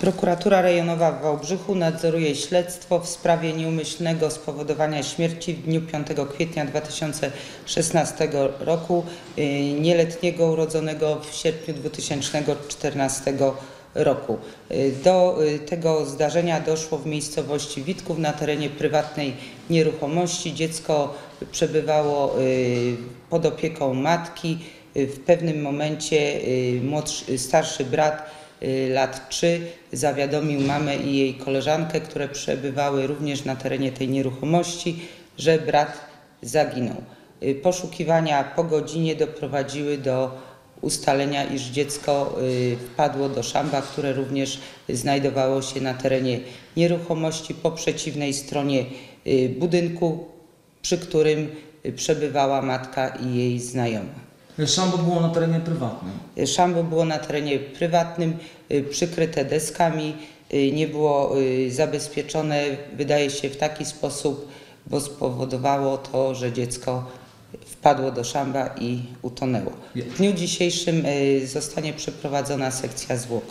Prokuratura Rejonowa w Wałbrzychu nadzoruje śledztwo w sprawie nieumyślnego spowodowania śmierci w dniu 5 kwietnia 2016 roku y, nieletniego urodzonego w sierpniu 2014 roku. Y, Do y, tego zdarzenia doszło w miejscowości Witków na terenie prywatnej nieruchomości. Dziecko przebywało pod opieką matki. W pewnym momencie młodszy, starszy brat lat 3 zawiadomił mamę i jej koleżankę, które przebywały również na terenie tej nieruchomości, że brat zaginął. Y, Poszukiwania po godzinie doprowadziły do ustalenia, iż dziecko y, wpadło do szamba, które również znajdowało się na terenie nieruchomości po przeciwnej stronie y, budynku, przy którym y, przebywała matka i jej znajoma. Szambo było na terenie prywatnym. Szambo było na terenie prywatnym, y, przykryte deskami, y, nie było y, zabezpieczone, wydaje się, w taki sposób, bo spowodowało to, że dziecko wpadło do szamba i utonęło. W dniu dzisiejszym y, zostanie przeprowadzona sekcja zwłok.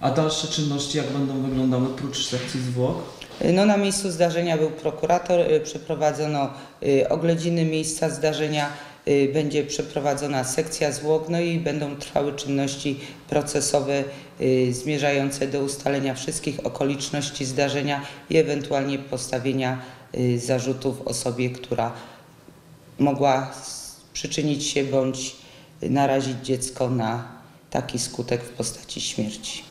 A dalsze czynności jak będą wyglądały prócz sekcji zwłok? Y, No, na miejscu zdarzenia był prokurator, y, przeprowadzono y, oględziny miejsca zdarzenia, y, będzie przeprowadzona sekcja zwłok, no i będą trwały czynności procesowe y, zmierzające do ustalenia wszystkich okoliczności zdarzenia i ewentualnie postawienia y, zarzutów osobie, która mogła przyczynić się bądź narazić dziecko na taki skutek w postaci śmierci.